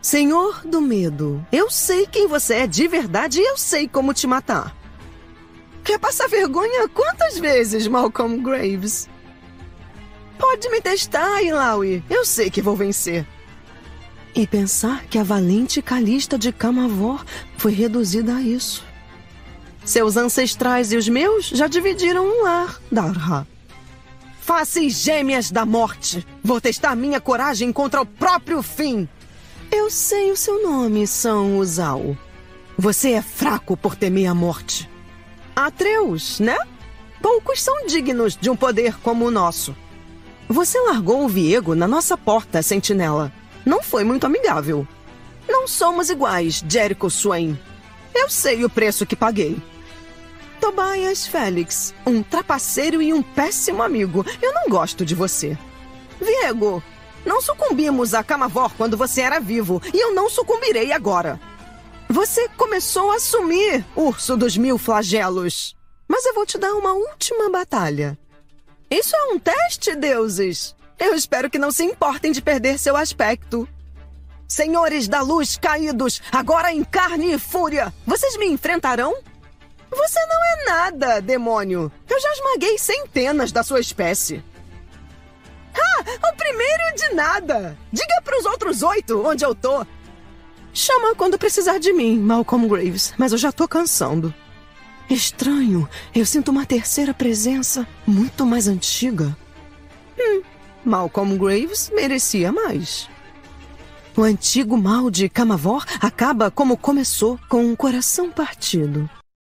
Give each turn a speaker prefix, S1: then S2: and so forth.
S1: Senhor do medo, eu sei quem você é de verdade e eu sei como te matar. Quer passar vergonha quantas vezes, Malcolm Graves? Pode me testar, Ilawi. Eu sei que vou vencer. E pensar que a valente Calista de Camavor foi reduzida a isso. Seus ancestrais e os meus já dividiram um lar, Darha. Faces gêmeas da morte. Vou testar minha coragem contra o próprio fim. Eu sei o seu nome, São Uzal. Você é fraco por temer a morte. Atreus, né? Poucos são dignos de um poder como o nosso. Você largou o Viego na nossa porta, sentinela. Não foi muito amigável. Não somos iguais, Jericho Swain. Eu sei o preço que paguei. Tobias Félix, um trapaceiro e um péssimo amigo. Eu não gosto de você. Viego, não sucumbimos a Camavor quando você era vivo, e eu não sucumbirei agora. Você começou a sumir, urso dos mil flagelos. Mas eu vou te dar uma última batalha. Isso é um teste, deuses. Eu espero que não se importem de perder seu aspecto. Senhores da luz caídos, agora em carne e fúria, vocês me enfrentarão? Você não é nada, demônio. Eu já esmaguei centenas da sua espécie. O primeiro de nada. Diga para os outros oito onde eu tô. Chama quando precisar de mim, Malcolm Graves, mas eu já tô cansando. Estranho, eu sinto uma terceira presença muito mais antiga. Hum, Malcolm Graves merecia mais. O antigo mal de Camavor acaba como começou, com um coração partido.